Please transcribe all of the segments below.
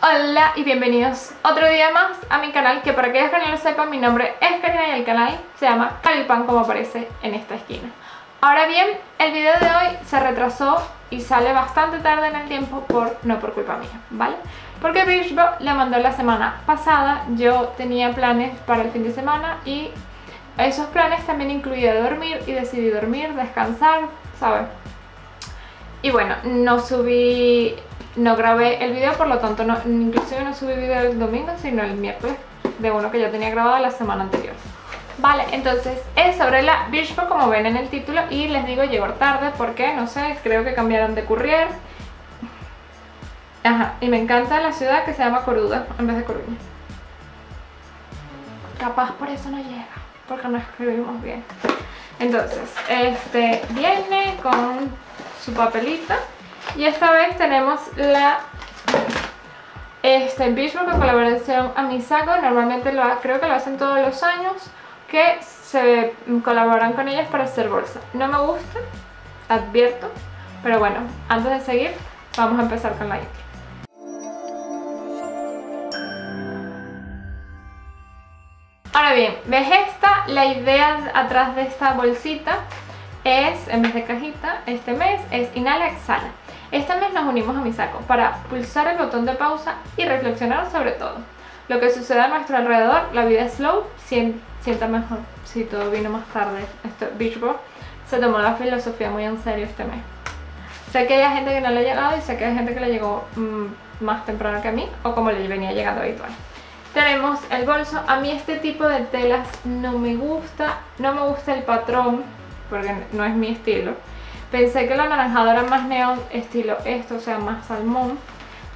Hola y bienvenidos otro día más a mi canal que para aquellos que no lo sepan mi nombre es Karina y el canal se llama Pan como aparece en esta esquina Ahora bien, el video de hoy se retrasó y sale bastante tarde en el tiempo por no por culpa mía, ¿vale? Porque Birchbo le mandó la semana pasada, yo tenía planes para el fin de semana y esos planes también incluía dormir y decidí dormir, descansar, ¿sabes? Y bueno, no subí, no grabé el video, por lo tanto, no, inclusive no subí video el domingo, sino el miércoles de uno que ya tenía grabado la semana anterior. Vale, entonces es sobre la Birchbox como ven en el título y les digo llegó tarde porque, no sé, creo que cambiaron de courier. Ajá, y me encanta la ciudad que se llama Coruda en vez de Coruña. Capaz por eso no llega, porque no escribimos bien. Entonces, este viene con su papelito y esta vez tenemos la este Beach con colaboración a Misako, normalmente lo, creo que lo hacen todos los años que se colaboran con ellas para hacer bolsa. No me gusta, advierto, pero bueno, antes de seguir vamos a empezar con la intro. Ahora bien, ¿ves esta? La idea atrás de esta bolsita es, en vez de cajita, este mes es inhala, exhala. Este mes nos unimos a mi saco para pulsar el botón de pausa y reflexionar sobre todo. Lo que sucede a nuestro alrededor, la vida es slow, sienta mejor si todo vino más tarde. Este Beachbro se tomó la filosofía muy en serio este mes. Sé que hay gente que no le ha llegado y sé que hay gente que le llegó mm, más temprano que a mí o como le venía llegando habitual. Tenemos el bolso. A mí este tipo de telas no me gusta. No me gusta el patrón porque no es mi estilo. Pensé que el anaranjado era más neón, estilo esto, o sea, más salmón.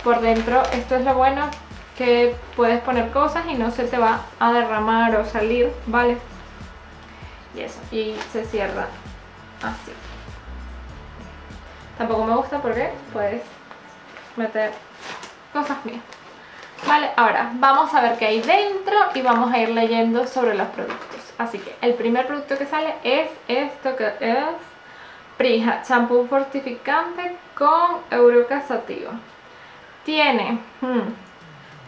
Por dentro, esto es lo bueno, que puedes poner cosas y no se te va a derramar o salir, ¿vale? Y eso, y se cierra así. Tampoco me gusta porque puedes meter cosas mías. Vale, ahora vamos a ver qué hay dentro y vamos a ir leyendo sobre los productos. Así que el primer producto que sale es esto que es Prija champú fortificante con Eurocasativa. Tiene, hmm,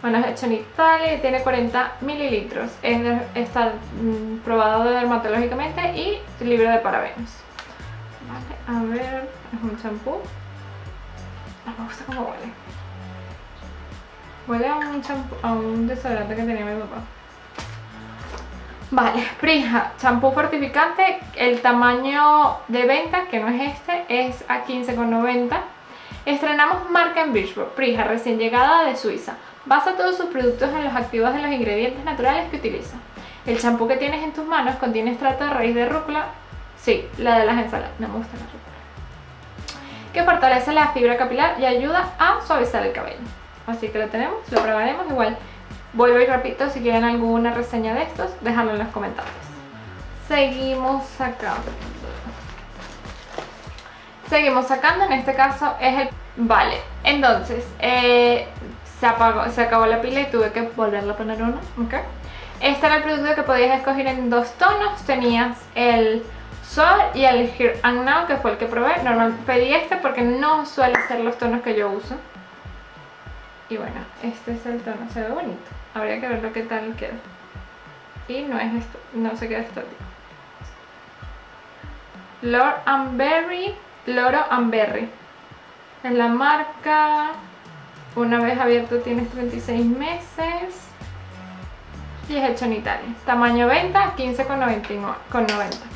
bueno es hecho en Italia y tiene 40 mililitros. está mm, probado dermatológicamente y libre de parabenos. Vale, a ver, es un champú. No me gusta cómo huele. Huele a un, champú, a un desodorante que tenía mi papá. Vale, Prija, champú fortificante, el tamaño de venta, que no es este, es a 15,90. Estrenamos marca en Birchbox, Prija, recién llegada de Suiza. Basa todos sus productos en los activos de los ingredientes naturales que utiliza. El champú que tienes en tus manos contiene extracto de raíz de rúcula, sí, la de las ensaladas, no me gusta la rúcula, que fortalece la fibra capilar y ayuda a suavizar el cabello. Así que lo tenemos, lo probaremos igual Vuelvo y repito, si quieren alguna reseña de estos, déjalo en los comentarios. Seguimos sacando. Seguimos sacando, en este caso es el... Vale, entonces, eh, se, apagó, se acabó la pila y tuve que volverla a poner una, Este era el producto que podías escoger en dos tonos, tenías el Sol y el Here and Now, que fue el que probé. Normalmente pedí este porque no suele ser los tonos que yo uso. Y bueno, este es el tono, se ve bonito. Habría que ver lo que tal queda. Y no es esto, no se queda estático. Lord Amberry, Loro Amberry. Es la marca. Una vez abierto tienes 36 meses. Y es hecho en Italia. Tamaño venta 15,90.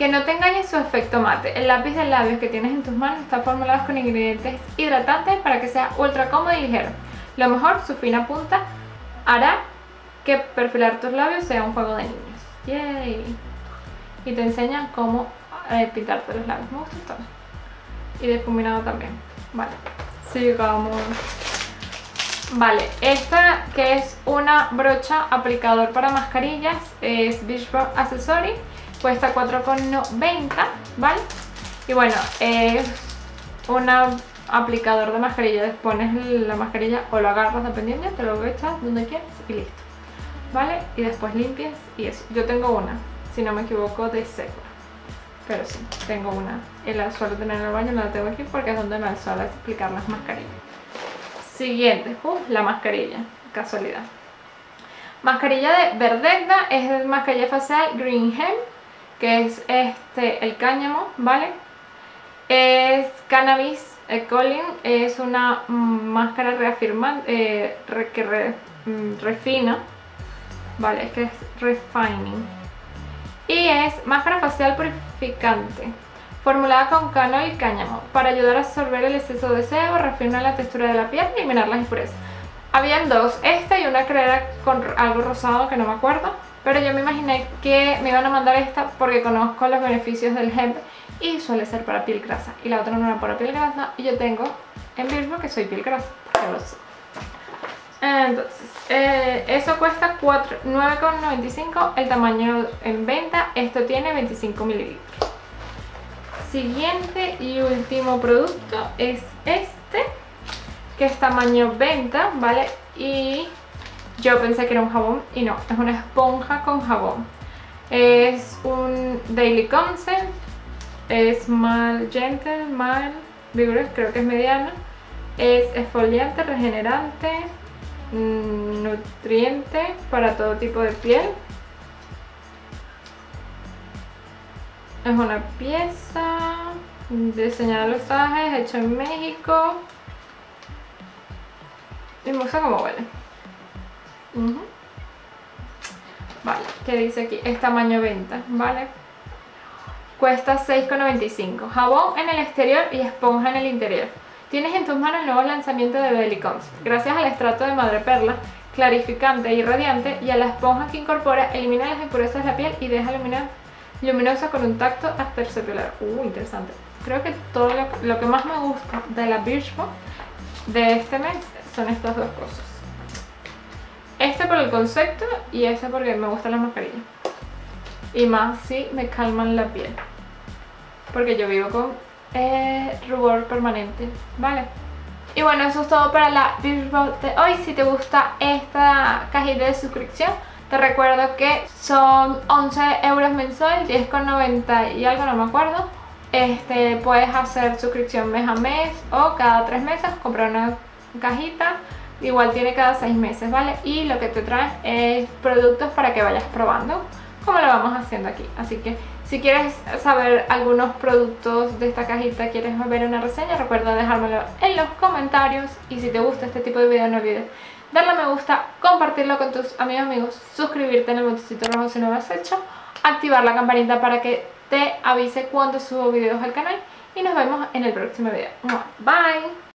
Que no te engañes su efecto mate. El lápiz de labios que tienes en tus manos está formulado con ingredientes hidratantes para que sea ultra cómodo y ligero. Lo mejor, su fina punta hará que perfilar tus labios sea un juego de niños. Yay. Y te enseña cómo eh, pintarte los labios. Me gusta todo. Y difuminado también. Vale. Sigamos. Vale, esta que es una brocha aplicador para mascarillas es Beach Accessory, cuesta 4,90, ¿vale? Y bueno, es una aplicador de mascarilla, pones la mascarilla o lo agarras dependiendo, te lo echas donde quieras y listo. ¿Vale? Y después limpias y eso. Yo tengo una, si no me equivoco, de seco Pero sí, tengo una. Y la suelo tener en el baño, no la tengo aquí porque es donde me suelo aplicar las mascarillas. Siguiente, uh, la mascarilla, casualidad. Mascarilla de Verdegna es mascarilla facial Green Hem, que es este el cáñamo, ¿vale? Es cannabis e. Colin, es una máscara reafirmante eh, que mm, refina, ¿vale? Es que es refining. Y es máscara facial purificante formulada con cano y cáñamo, para ayudar a absorber el exceso de sebo, refinar la textura de la piel y eliminar las impurezas. Habían dos, esta y una que era con algo rosado que no me acuerdo, pero yo me imaginé que me iban a mandar esta porque conozco los beneficios del hemp y suele ser para piel grasa. Y la otra no era para piel grasa y yo tengo en Virgo que soy piel grasa, Entonces, eh, eso cuesta 9,95 el tamaño en venta. Esto tiene 25 mililitros siguiente y último producto es este que es tamaño venta, ¿vale? Y yo pensé que era un jabón y no, es una esponja con jabón es un Daily Concept es mal gentle, mal vigorous, creo que es mediano es exfoliante, regenerante mm, nutriente para todo tipo de piel Es una pieza diseñada Los Ángeles, hecha en México. Y me gusta cómo huele. Vale, ¿qué dice aquí? Es tamaño venta, ¿vale? Cuesta 6,95. Jabón en el exterior y esponja en el interior. Tienes en tus manos el nuevo lanzamiento de Bellicons. Gracias al extracto de madreperla, clarificante y radiante, y a la esponja que incorpora, elimina las impurezas de la piel y deja iluminar luminosa con un tacto aterciopelado. Uh, interesante. Creo que todo lo, que más me gusta de la Birchbox de este mes son estas dos cosas. Este por el concepto y este porque me gusta la mascarilla. Y más si me calman la piel. Porque yo vivo con eh, rubor permanente, ¿vale? Y bueno, eso es todo para la Birchbox de hoy. Si te gusta esta cajita de suscripción, te recuerdo que son 11 euros mensual, 10,90 y algo, no me acuerdo. Este, puedes hacer suscripción mes a mes o cada 3 meses comprar una cajita. Igual tiene cada 6 meses, ¿vale? Y lo que te trae es productos para que vayas probando, como lo vamos haciendo aquí. Así que si quieres saber algunos productos de esta cajita, quieres ver una reseña, recuerda dejármelo en los comentarios. Y si te gusta este tipo de video, no olvides darle a me gusta, compartirlo con tus amigos amigos, suscribirte en el botoncito rojo si no lo has hecho, activar la campanita para que te avise cuando subo videos al canal y nos vemos en el próximo video. Bye!